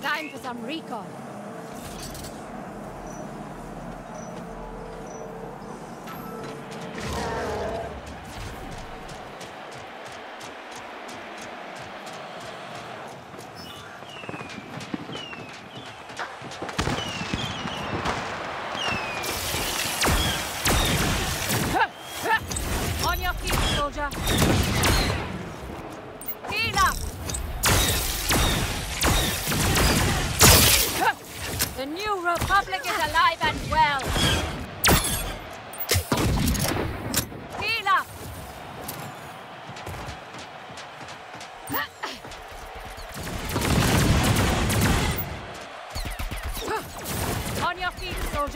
Time for some recon.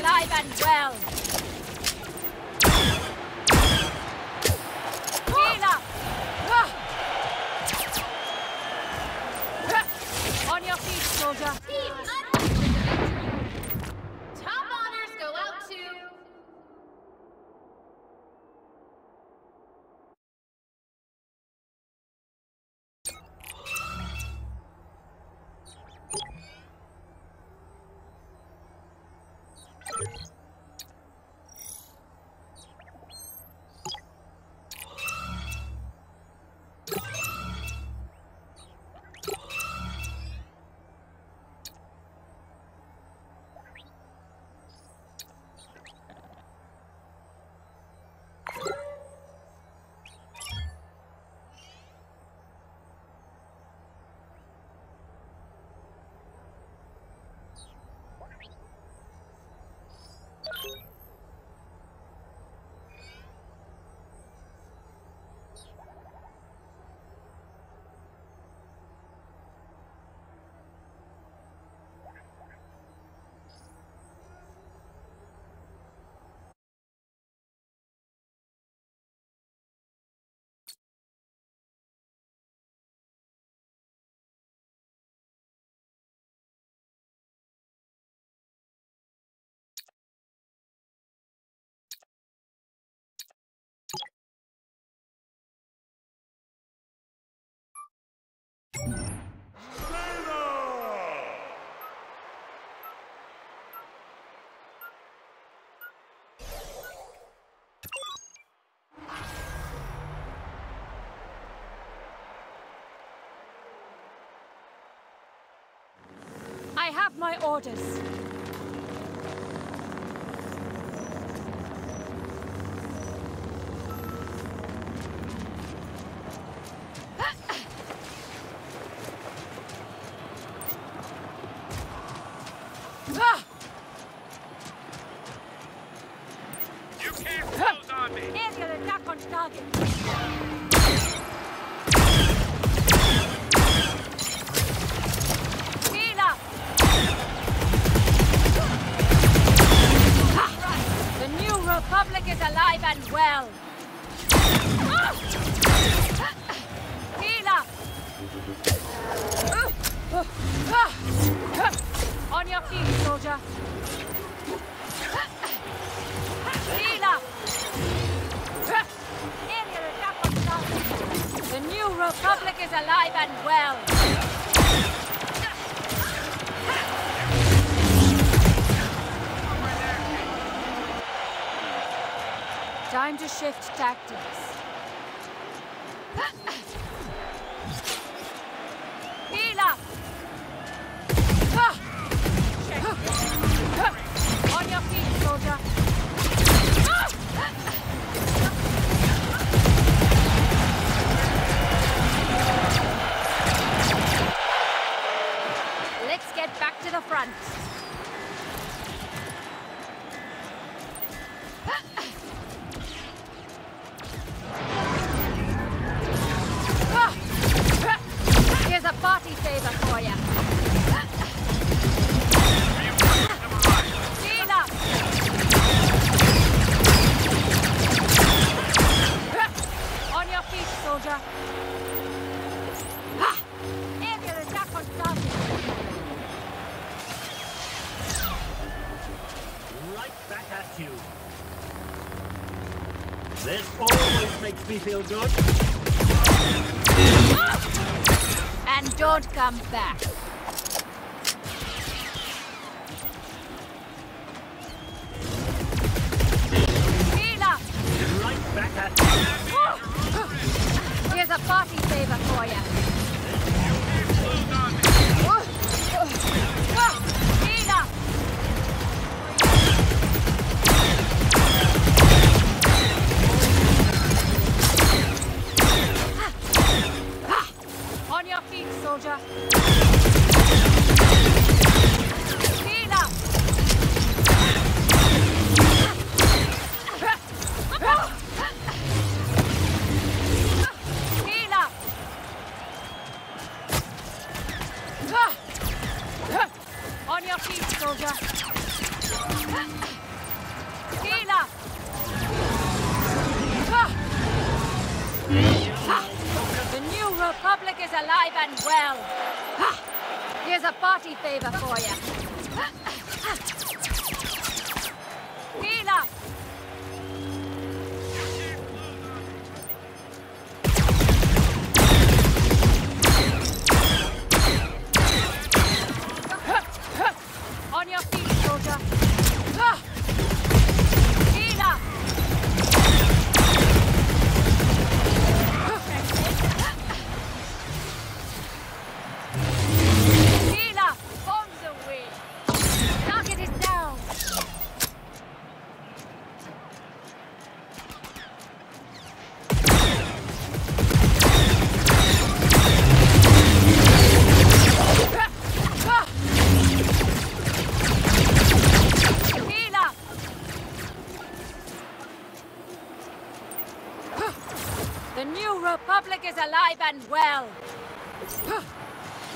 alive and well. I have my orders. Time to shift tactics. Heal up! On your feet, soldier. Let's get back to the front. I'm back. The new republic is alive and well.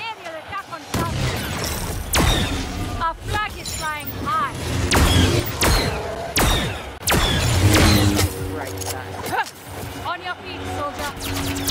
Aerial attack on South. Our flag is flying high. Right side. on your feet, soldier.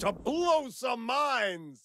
To blow some minds!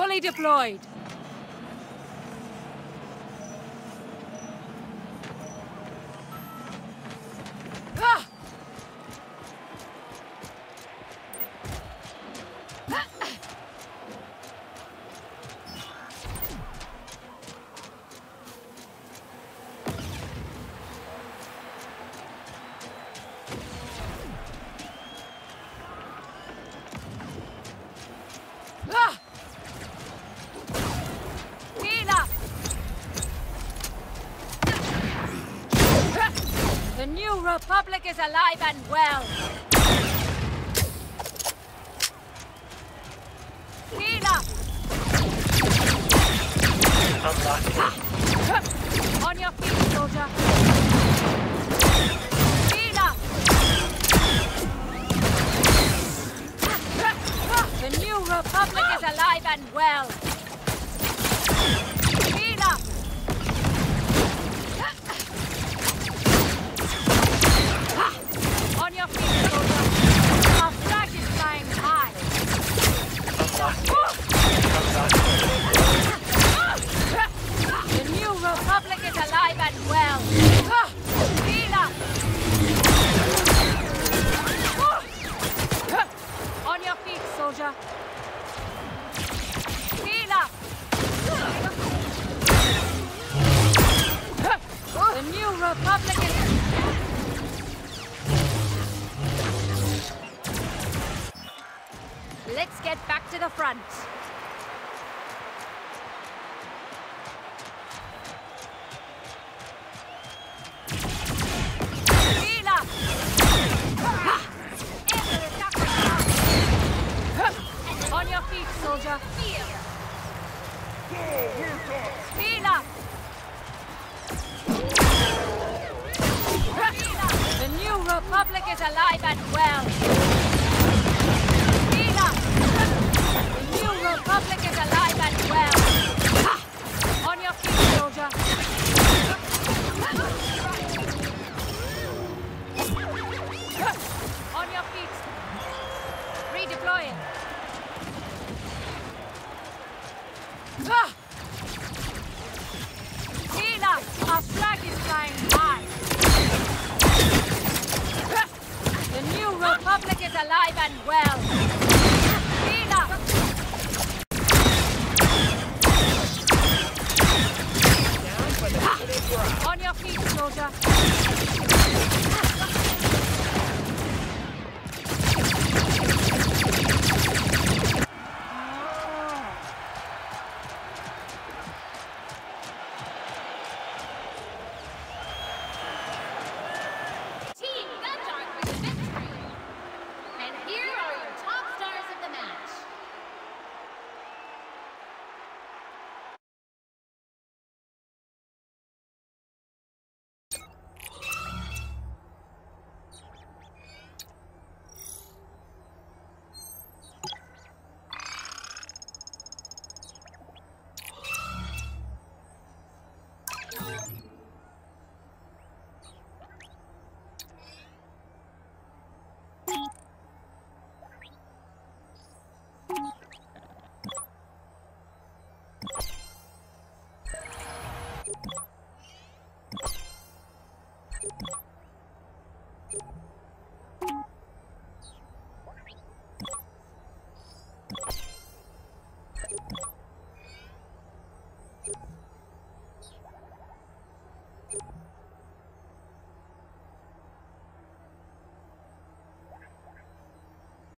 Fully deployed. The new republic is alive and well. Heal up! On your feet, soldier. Heal up! The new republic is alive and well. Heal! The new republic is alive and well. Heal! The new republic is alive and well.